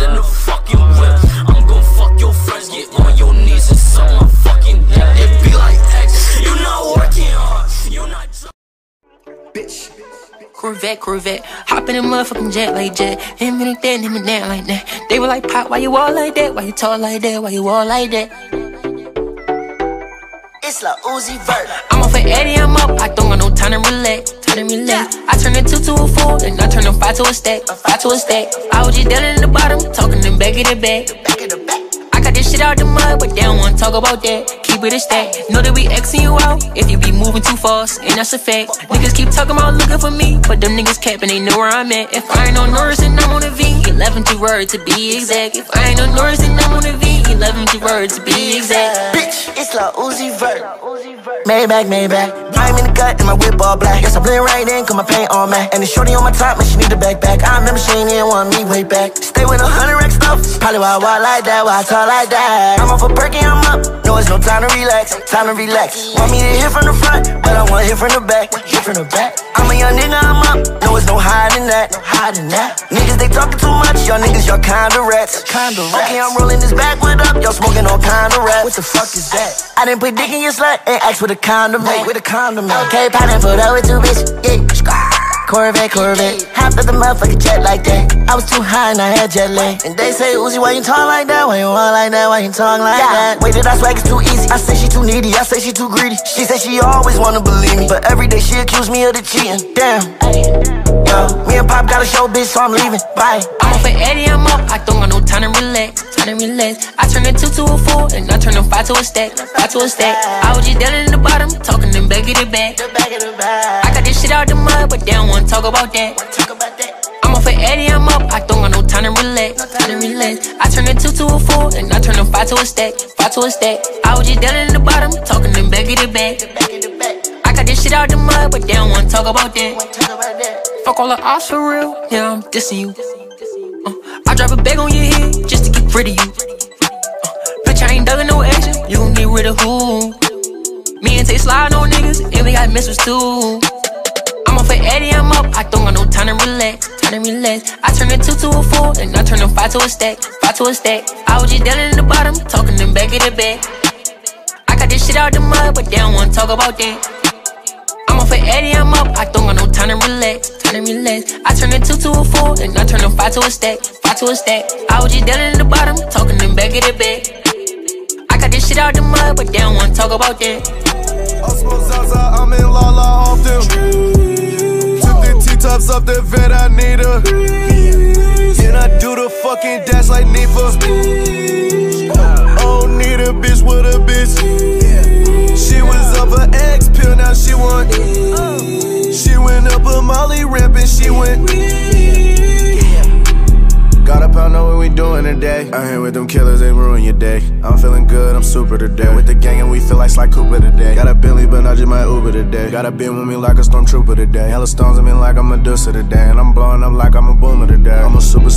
and a fucking whip. I'm gon' fuck your friends, get on your knees and suck my fucking dick. It be like X, you not working hard, you not. Bitch. Corvette, Corvette. Hop in the motherfucking jet like jet. Him and that, him and that like that. They were like, Pop, why you all like that? Why you talk like that? Why you all like that? It's like Uzi Vert. I'm off of Eddie, I'm up. I don't got no time to relax. Relax. I turn a two to a four, and I turn a five to a stack. A five to a stack. I was just down in the bottom, talking them back of the back. I got this shit out the mud, but they don't wanna talk about that. Keep it a stack. Know that we Xing you out if you be moving too fast, and that's a fact. Niggas keep talking about looking for me, but them niggas capping, they know where I'm at. If I ain't on Norris, then I'm on the V. 11 to word to be exact. If I ain't on Norris, then I'm on the V. 11 to word to be exact. Bitch, it's like Uzi Vert. Maybach, Maybach. I'm in the cut and my whip all black. Guess I blend right in, cause my paint all matte. And the shorty on my top, man, she need a backpack. I remember she ain't even want me way back. Stay with a hundred Stuff. Probably why I walk like that, why I talk like that. I'm off a perky, I'm up. No, it's no time to relax, time to relax. Want me to hit from the front, but I want to hit from the back, hit from the back. I'm a young nigga, I'm up. No, it's no hiding that, no hiding that. Niggas, they talking too much. Y'all niggas, y'all kinda rats. Kinda rats. Okay, I'm rolling this backwood up. Y'all smoking all kind of rats. What the fuck is that? I didn't put dick in your slut and ask with a condom, mate. With a condom. Okay, pounding for that with two bitch. Yeah. Corvette, Corvette. Hopped at the motherfucking jet like that. I was too high and I had jet lag. And they say, Uzi, why you talk like that? Why you walk like that? Why you talk like that? Wait, did I swag it's too easy? I say she too needy. I say she too greedy. She say she always wanna believe me. But every day she accuse me of the cheating. Damn. Yo, me and Pop got a show, bitch, so I'm leaving. Bye. I'm off of Eddie, I'm up. I don't got no time to relax. Time to relax. I turn a two to a four, and I turn a five to a stack. Five to a stack. I was just down in the bottom, talking them back of the back. The back of the bag. I got this shit out the mud, but they don't wanna talk about that. Talk about that. Eddie, I'm up. I don't got no time to relax. Time to relax. I turn a two to a four, and I turn a five to a stack. Five to a stack. I was just down in the bottom, talking them back of the back. Back in the back. I got this shit out the mud, but they don't wanna talk about that. Fuck all the odds for real. Yeah, I'm dissing you. Uh, I drop a bag on your head just to get rid of you. Uh, bitch, I ain't dug no action. You gon' get rid of who? Me and Tay slide on niggas, and we got missiles too. I'm off of Eddie, I'm up. I don't got no time to relax. To relax. I turn a two to a four, and I turn a five to a stack. Five to a stack. I was just down in the bottom, talking them back of the back. I got this shit out the mud, but they don't wanna talk about that. I'm off of Eddie, I'm up. I don't got no time to relax. Time to relax. I turn a two to a four, and I turn a five to a stack. Five to a stack. I was just down in the bottom, talking them back of the back. I got this shit out the mud, but they don't wanna talk about that. I'm in La La off them. Took the T-tops off the vet, I her. And I do the fucking dash like Nifa. Oh, need a bitch with a bitch. She was up her X pill, now she want. She went up a Molly ramp and she went. Got up, I know what we doing today. I here with them killers, they day. I'm feeling good, I'm super today. With the gang and we feel like Sly Cooper today. Got a Billy, but I just might Uber today. Got a bin with me like a stormtrooper today. Hella stones, I mean like I'm a Medusa today. And I'm blowing up like I'm a boomer today.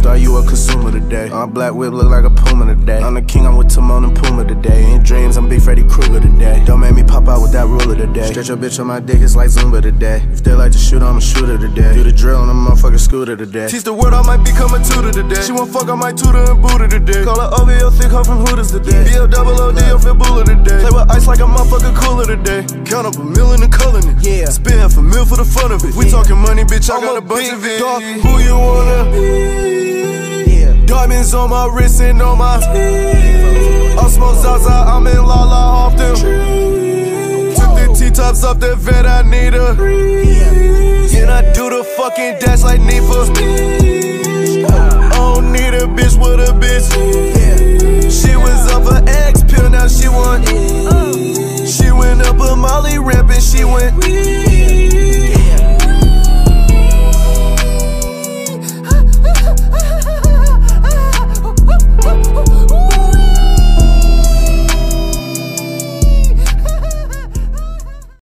I'm a superstar, you a consumer today. My black whip look like a puma today. I'm the king, I'm with Timon and Pumbaa today. In dreams, I'm Big Freddy Krueger today. Don't make me pop out with that ruler today. Stretch your bitch on my dick, it's like Zumba today. If they like to shoot, I'm a shooter today. Do the drill on a motherfucking scooter today. Teach the word, I might become a tutor today. She want fuck, I might tutor and Buddha today. Call her OVO, thick her from Hooters today. BL double OD, I'm fit Buller today. Play with ice like a motherfucking cooler today. Count up a million and culling it. Yeah. Spin half a mil for the fun of it. We talking money, bitch, I got a bunch of it. Dog, who you wanna be? Diamonds on my wrist and on my teeth. I smoke Zaza, I'm in Lala off them. Took the T-tops up the vet, I need a. Then I do the fucking dash like Neva. I don't need a bitch with a bitch. She was off her ex pill, now she want. She went up a Molly rap and she went.